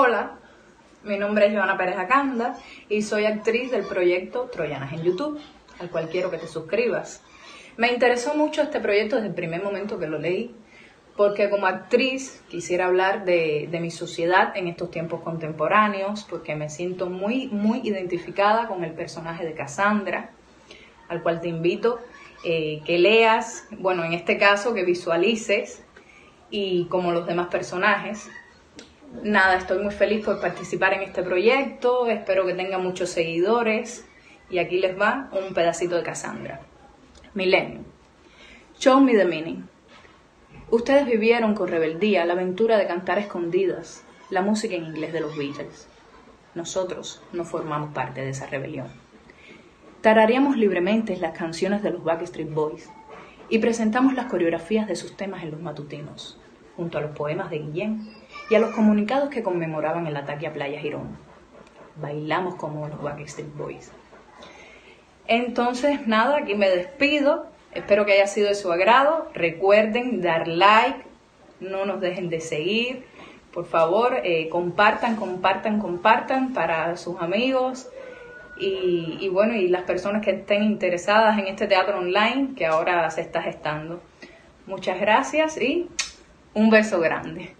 Hola, mi nombre es Joana Pérez Acanda y soy actriz del proyecto Troyanas en YouTube, al cual quiero que te suscribas. Me interesó mucho este proyecto desde el primer momento que lo leí, porque como actriz quisiera hablar de, mi sociedad en estos tiempos contemporáneos, porque me siento muy, muy identificada con el personaje de Cassandra, al cual te invito eh, que leas, bueno, en este caso que visualices y como los demás personajes. Nada, estoy muy feliz por participar en este proyecto, espero que tenga muchos seguidores y aquí les va un pedacito de Cassandra. Milenio. Show me the meaning. Ustedes vivieron con rebeldía la aventura de cantar escondidas la música en inglés de los Beatles. Nosotros no formamos parte de esa rebelión. Tararíamos libremente las canciones de los Backstreet Boys y presentamos las coreografías de sus temas en los matutinos, junto a los poemas de Guillén y a los comunicados que conmemoraban el ataque a Playa Girón. Bailamos como los Backstreet Boys. Entonces, nada, aquí me despido. Espero que haya sido de su agrado. Recuerden dar like, no nos dejen de seguir. Por favor, eh, compartan, compartan, compartan para sus amigos. Y, y, bueno, y las personas que estén interesadas en este teatro online que ahora se está gestando. Muchas gracias y un beso grande.